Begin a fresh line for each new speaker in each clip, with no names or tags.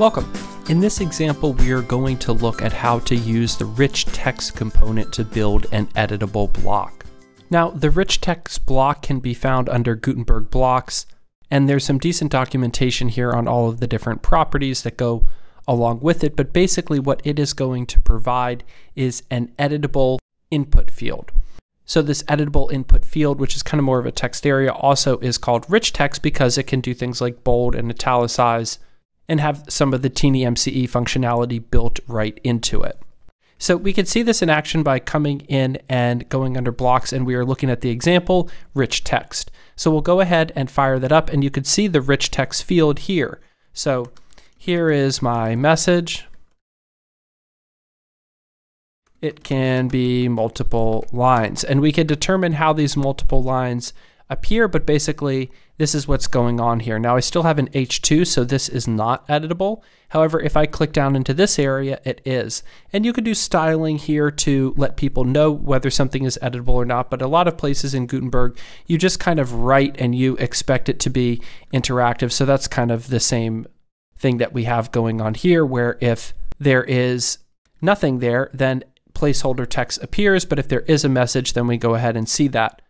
Welcome. In this example, we are going to look at how to use the rich text component to build an editable block. Now, the rich text block can be found under Gutenberg blocks, and there's some decent documentation here on all of the different properties that go along with it, but basically what it is going to provide is an editable input field. So this editable input field, which is kind of more of a text area, also is called rich text because it can do things like bold and italicize and have some of the TinyMCE functionality built right into it. So we can see this in action by coming in and going under blocks and we are looking at the example, rich text. So we'll go ahead and fire that up and you can see the rich text field here. So here is my message. It can be multiple lines and we can determine how these multiple lines appear, but basically this is what's going on here. Now I still have an H2, so this is not editable. However, if I click down into this area, it is. And you can do styling here to let people know whether something is editable or not, but a lot of places in Gutenberg, you just kind of write and you expect it to be interactive. So that's kind of the same thing that we have going on here, where if there is nothing there, then placeholder text appears, but if there is a message, then we go ahead and see that.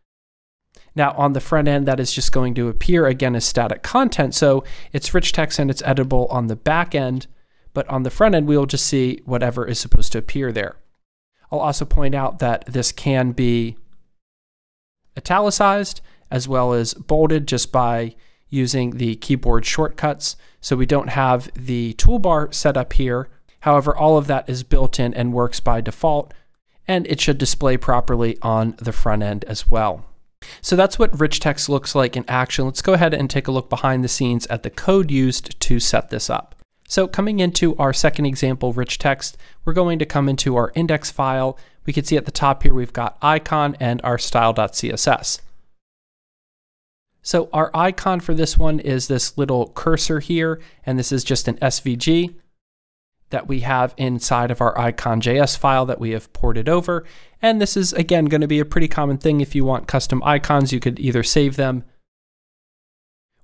Now on the front end, that is just going to appear again as static content. So it's rich text and it's editable on the back end, but on the front end, we will just see whatever is supposed to appear there. I'll also point out that this can be italicized as well as bolded just by using the keyboard shortcuts. So we don't have the toolbar set up here. However, all of that is built in and works by default, and it should display properly on the front end as well. So that's what rich text looks like in action. Let's go ahead and take a look behind the scenes at the code used to set this up. So coming into our second example, rich text, we're going to come into our index file. We can see at the top here we've got icon and our style.css. So our icon for this one is this little cursor here, and this is just an SVG that we have inside of our icon.js file that we have ported over. And this is, again, going to be a pretty common thing. If you want custom icons, you could either save them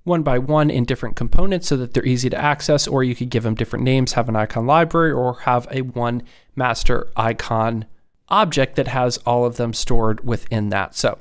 one by one in different components so that they're easy to access, or you could give them different names, have an icon library, or have a one master icon object that has all of them stored within that. So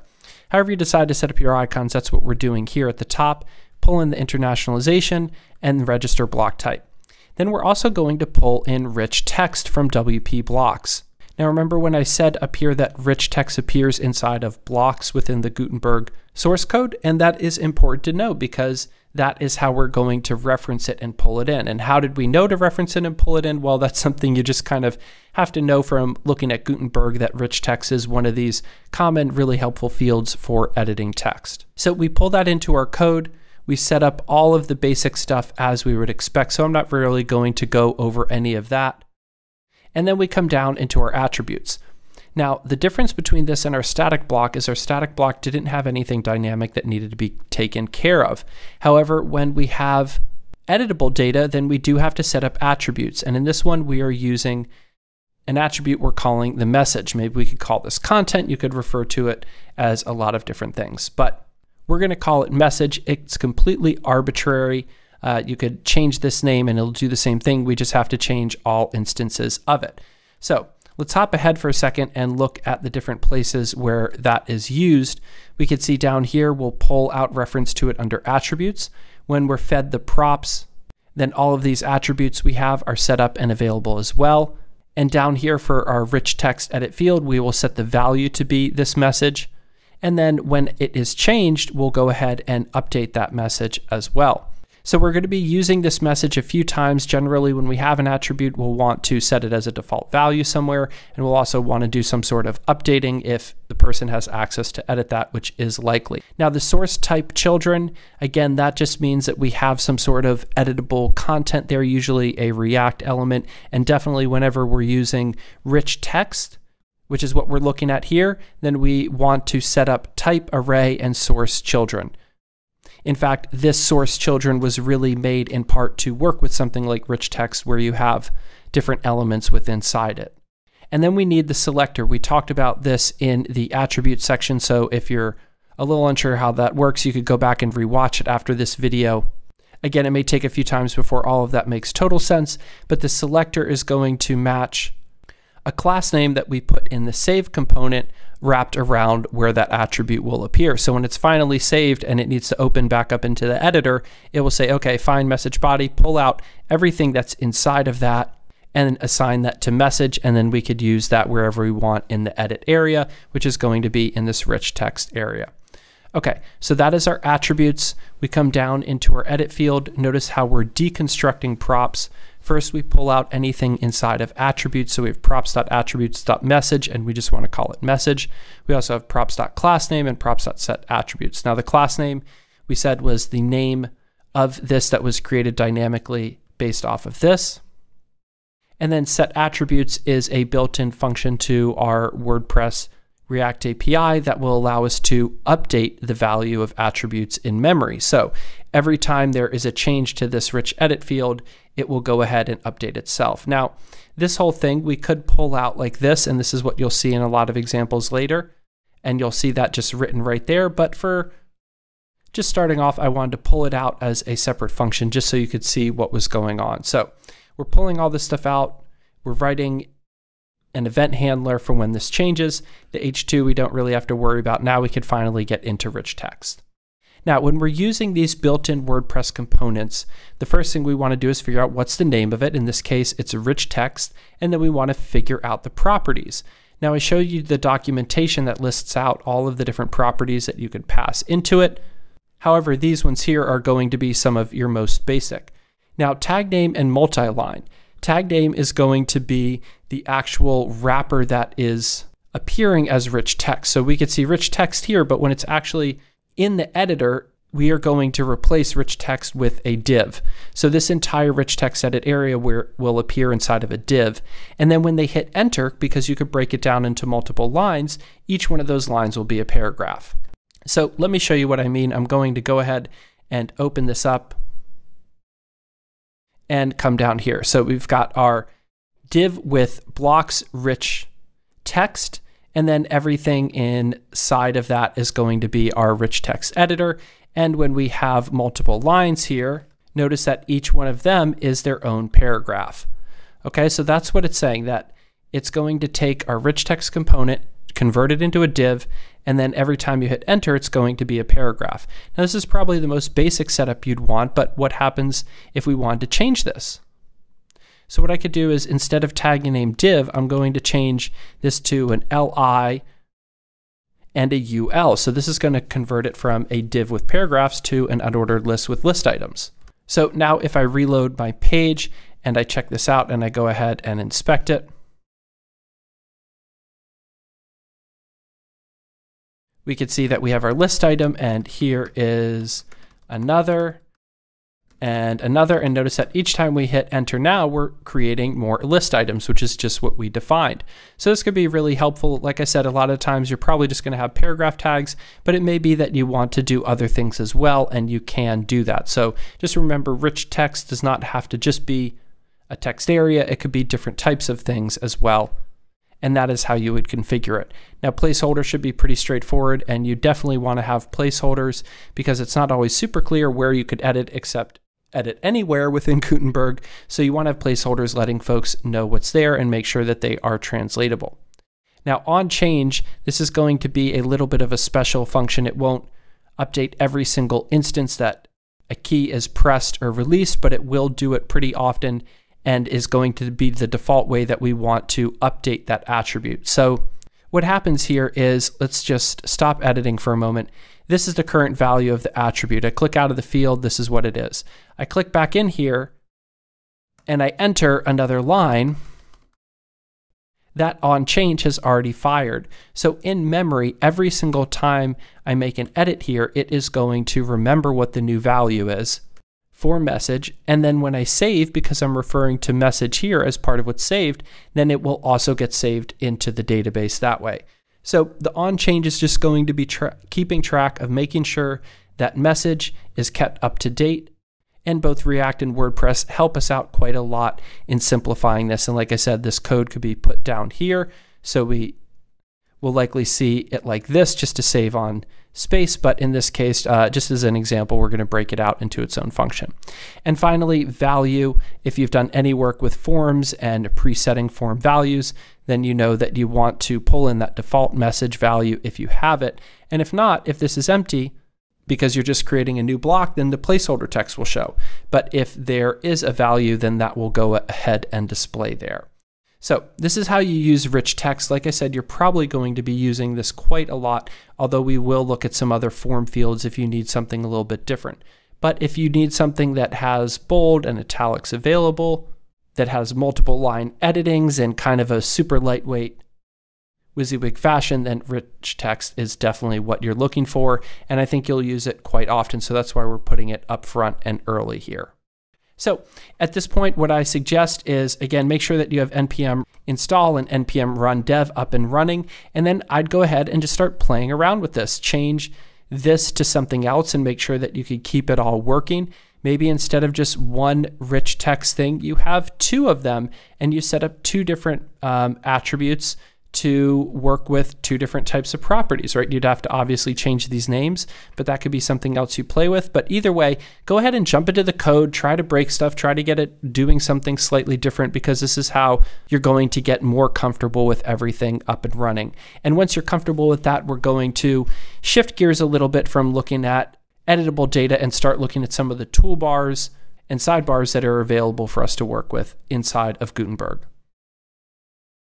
however you decide to set up your icons, that's what we're doing here at the top. Pull in the internationalization and register block type. Then we're also going to pull in rich text from WP blocks. Now remember when I said up here that rich text appears inside of blocks within the Gutenberg source code? And that is important to know because that is how we're going to reference it and pull it in. And how did we know to reference it and pull it in? Well, that's something you just kind of have to know from looking at Gutenberg that rich text is one of these common, really helpful fields for editing text. So we pull that into our code. We set up all of the basic stuff as we would expect, so I'm not really going to go over any of that. And then we come down into our attributes. Now, the difference between this and our static block is our static block didn't have anything dynamic that needed to be taken care of. However, when we have editable data, then we do have to set up attributes. And in this one, we are using an attribute we're calling the message. Maybe we could call this content. You could refer to it as a lot of different things. But we're going to call it message. It's completely arbitrary. Uh, you could change this name and it'll do the same thing. We just have to change all instances of it. So let's hop ahead for a second and look at the different places where that is used. We can see down here, we'll pull out reference to it under attributes. When we're fed the props, then all of these attributes we have are set up and available as well. And down here for our rich text edit field, we will set the value to be this message. And then when it is changed, we'll go ahead and update that message as well. So we're going to be using this message a few times. Generally, when we have an attribute, we'll want to set it as a default value somewhere, and we'll also want to do some sort of updating if the person has access to edit that, which is likely. Now, the source type children, again, that just means that we have some sort of editable content there, usually a React element, and definitely whenever we're using rich text, which is what we're looking at here, then we want to set up type array and source children. In fact, this source children was really made in part to work with something like rich text where you have different elements within inside it. And then we need the selector. We talked about this in the attribute section. So if you're a little unsure how that works, you could go back and rewatch it after this video. Again, it may take a few times before all of that makes total sense, but the selector is going to match a class name that we put in the save component wrapped around where that attribute will appear. So when it's finally saved and it needs to open back up into the editor, it will say, okay, find message body, pull out everything that's inside of that and assign that to message. And then we could use that wherever we want in the edit area, which is going to be in this rich text area. Okay, so that is our attributes. We come down into our edit field. Notice how we're deconstructing props. First, we pull out anything inside of attributes. So we have props.attributes.message, and we just want to call it message. We also have props.classname and props.setAttributes. Now, the class name we said was the name of this that was created dynamically based off of this. And then set attributes is a built-in function to our WordPress React API that will allow us to update the value of attributes in memory. So every time there is a change to this rich edit field, it will go ahead and update itself. Now, this whole thing we could pull out like this, and this is what you'll see in a lot of examples later. And you'll see that just written right there. But for just starting off, I wanted to pull it out as a separate function just so you could see what was going on. So we're pulling all this stuff out. We're writing an event handler for when this changes. The H2 we don't really have to worry about. Now we can finally get into rich text. Now, when we're using these built-in WordPress components, the first thing we want to do is figure out what's the name of it. In this case, it's rich text, and then we want to figure out the properties. Now, I show you the documentation that lists out all of the different properties that you could pass into it. However, these ones here are going to be some of your most basic. Now, tag name and multi-line. Tag name is going to be the actual wrapper that is appearing as rich text. So we could see rich text here, but when it's actually in the editor, we are going to replace rich text with a div. So this entire rich text edit area where will appear inside of a div. And then when they hit enter, because you could break it down into multiple lines, each one of those lines will be a paragraph. So let me show you what I mean. I'm going to go ahead and open this up and come down here. So we've got our div with blocks rich text, and then everything inside of that is going to be our rich text editor. And when we have multiple lines here, notice that each one of them is their own paragraph. Okay, so that's what it's saying, that it's going to take our rich text component, convert it into a div, and then every time you hit enter, it's going to be a paragraph. Now, this is probably the most basic setup you'd want, but what happens if we wanted to change this? So what I could do is instead of tagging name div, I'm going to change this to an li and a ul. So this is going to convert it from a div with paragraphs to an unordered list with list items. So now if I reload my page and I check this out and I go ahead and inspect it, we could see that we have our list item and here is another and another. And notice that each time we hit enter now, we're creating more list items, which is just what we defined. So this could be really helpful. Like I said, a lot of times you're probably just going to have paragraph tags, but it may be that you want to do other things as well, and you can do that. So just remember, rich text does not have to just be a text area. It could be different types of things as well and that is how you would configure it. Now, placeholders should be pretty straightforward, and you definitely want to have placeholders because it's not always super clear where you could edit except edit anywhere within Gutenberg. So you want to have placeholders letting folks know what's there and make sure that they are translatable. Now, on change, this is going to be a little bit of a special function. It won't update every single instance that a key is pressed or released, but it will do it pretty often and is going to be the default way that we want to update that attribute. So what happens here is, let's just stop editing for a moment. This is the current value of the attribute. I click out of the field, this is what it is. I click back in here and I enter another line, that on change has already fired. So in memory, every single time I make an edit here, it is going to remember what the new value is for message. And then when I save, because I'm referring to message here as part of what's saved, then it will also get saved into the database that way. So the on change is just going to be tra keeping track of making sure that message is kept up to date. And both React and WordPress help us out quite a lot in simplifying this. And like I said, this code could be put down here. So we we'll likely see it like this just to save on space, but in this case, uh, just as an example, we're going to break it out into its own function. And finally, value. If you've done any work with forms and presetting form values, then you know that you want to pull in that default message value if you have it. And if not, if this is empty, because you're just creating a new block, then the placeholder text will show. But if there is a value, then that will go ahead and display there. So this is how you use rich text. Like I said, you're probably going to be using this quite a lot, although we will look at some other form fields if you need something a little bit different. But if you need something that has bold and italics available, that has multiple line editings and kind of a super lightweight WYSIWYG fashion, then rich text is definitely what you're looking for. And I think you'll use it quite often. So that's why we're putting it up front and early here. So at this point, what I suggest is, again, make sure that you have npm install and npm run dev up and running. And then I'd go ahead and just start playing around with this. Change this to something else and make sure that you can keep it all working. Maybe instead of just one rich text thing, you have two of them and you set up two different um, attributes to work with two different types of properties, right? You'd have to obviously change these names, but that could be something else you play with. But either way, go ahead and jump into the code, try to break stuff, try to get it doing something slightly different because this is how you're going to get more comfortable with everything up and running. And once you're comfortable with that, we're going to shift gears a little bit from looking at editable data and start looking at some of the toolbars and sidebars that are available for us to work with inside of Gutenberg.